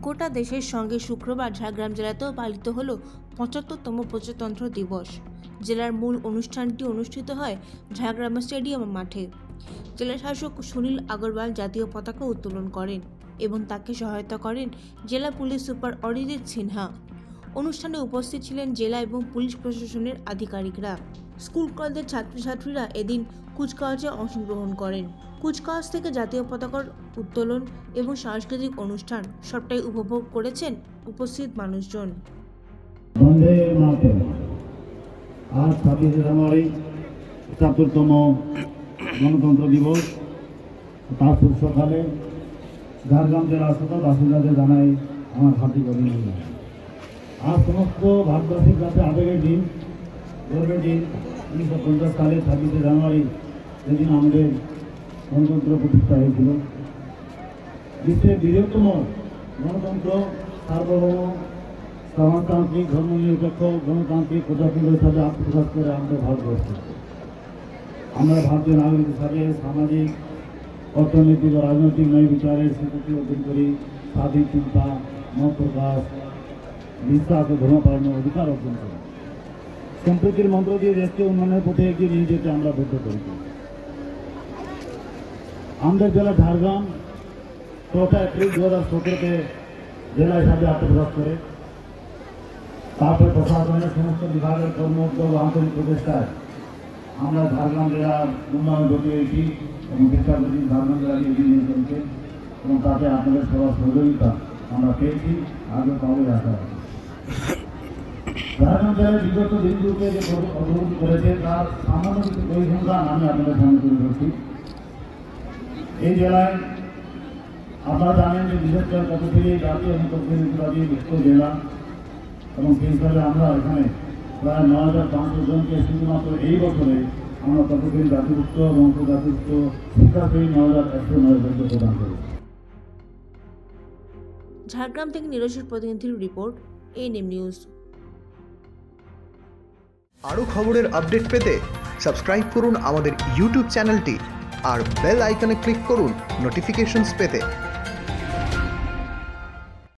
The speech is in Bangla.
গোটা দেশের সঙ্গে শুক্রবার ঝাড়গ্রাম জেলাতেও পালিত হল পঁচাত্তরতম প্রজাতন্ত্র দিবস। জেলার মূল অনুষ্ঠানটি অনুষ্ঠিত হয় ঝাড়গ্রাম স্টেডিয়াম মাঠে। জেলা শাসক সুনীল আগরওয়াল জাতীয় পতাকা উত্তোলন করেন এবং তাকে সহায়তা করেন জেলা পুলিশ সুপার অরিজিৎ সিনহা। অনুষ্ঠানে উপস্থিত ছিলেন জেলা এবং পুলিশ প্রশাসনের আধিকারিকরা। স্কুল কলেজের ছাত্রছাত্রীরা এদিন কুচকাওয়াজে অংশগ্রহণ করেন। কুচকাওয়াজ থেকে জাতীয় পতাকার উত্তোলন এবং সাংস্কৃতিক অনুষ্ঠান সবটাই উপভোগ করেছেন উপস্থিত মানুষজন। আজ ছাব্বিশে জানুয়ারি পঁচাত্তরতম গণতন্ত্র দিবস। তার সকালে ঝাড়গ্রাম জেলা সদর বাসিন্দাদের জানাই আমার হার্দিক অভিনন্দন। আজ সমস্ত ভারতবাসীর কাছে আবেগের দিন, গর্বের দিন। উনিশশো পঞ্চাশ সালে ছাব্বিশে জানুয়ারি যেদিন আমাদের গণতন্ত্র প্রতিষ্ঠা হয়েছিল। বিশ্বের বৃহত্তম গণতন্ত্র, সার্বভৌম, সমাজতান্ত্রিক, ধর্মনিরপেক্ষ গণতান্ত্রিক প্রজাতন্ত্র হিসাবে আত্মপ্রকাশ করে আমাদের ভারতবর্ষ। আমরা ভারতীয় নাগরিক হিসাবে সামাজিক, অর্থনৈতিক ও রাজনৈতিক ন্যায় বিচারের স্বীকৃতি অর্জন করি। স্বাধীন চিন্তা, মত প্রকাশ, বিশ্বাস ও ধর্ম পালনের অধিকার অর্জন করি। সম্প্রীতির মন্ত্র দিয়ে দেশকে উন্নয়নের পথে এগিয়ে নিয়ে যেতে আমরা বদ্ধ করেছি আমাদের জেলা ঝাড়গ্রাম চৌঠা এপ্রিল দু হাজার সতেরোতে জেলা হিসাবে আত্মপ্রকাশ করে। তারপরে প্রশাসনের সমস্ত বিভাগের কর্মোদ্যোগ আন্তরিক প্রচেষ্টায় আমরা ঝাড়গ্রাম জেলার উন্নয়ন গতি এবং চেষ্টা করছি ঝাড়গ্রাম জেলাকে এগিয়ে নিয়ে চলছে এবং তাতে আপনাদের সবার সহযোগিতা আমরা পেয়েছি আগে পাবই আশা রাখি। ঝাড়গ্রাম জেলার বিগত দিনগুলোকে যে অগ্রগতি করেছে, তার সামান্য কিছু পরিসংখ্যান আমি আপনাদের সামনে তুলে ধরছি। এই জেলায় আপনারা জানেন যে বিশেষ করে কত থেকে জাতীয় এবং তথ্যবাদী মুক্ত জেলা এবং সেই হিসাবে আমরা এখানে প্রায় ন হাজার পাঁচশো জনকে শুধুমাত্র এই বছরে আমরা ততদিন জাতিভুক্ত এবং অন্তর্জাতিভুক্ত শিক্ষার্থী ন হাজার একশো নয় জনকে প্রদান ঝাড়গ্রাম থেকে নিরসের প্রতিনিধির রিপোর্ট এএনএম নিউজ আরও খবরের আপডেট পেতে সাবস্ক্রাইব করুন আমাদের ইউটিউব চ্যানেলটি। আর বেল আইকনে ক্লিক করুন নোটিফিকেশনস পেতে।